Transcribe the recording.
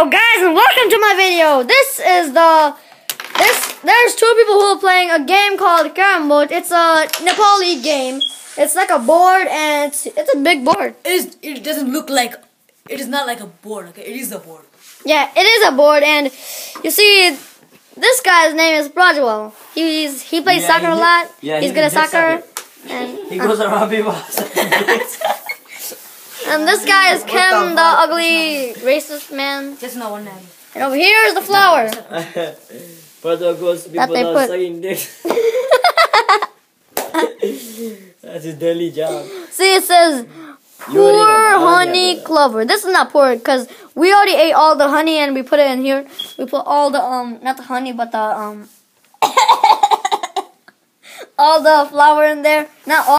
and welcome to my video. This is the this there's two people who are playing a game called Carrom Board. It's a Nepali game. It's like a board and it's it's a big board. It, is, it doesn't look like it is not like a board. Okay, it is a board. Yeah, it is a board and you see this guy's name is Brajwal. He's he plays Yeah, soccer a lot. yeah, he's he good at soccer. soccer. And, He goes uh-huh. around people. and this guy is What Ken, the the ugly racist man. Just no one name. And over here is the flower. Brother goes to That people they that put- are sucking dick. That's his daily job. See, it says You poor honey brother. clover. This is not poor because we already ate all the honey and we put it in here. We put all the um, not the honey, but the um, all the flour in there. Not all.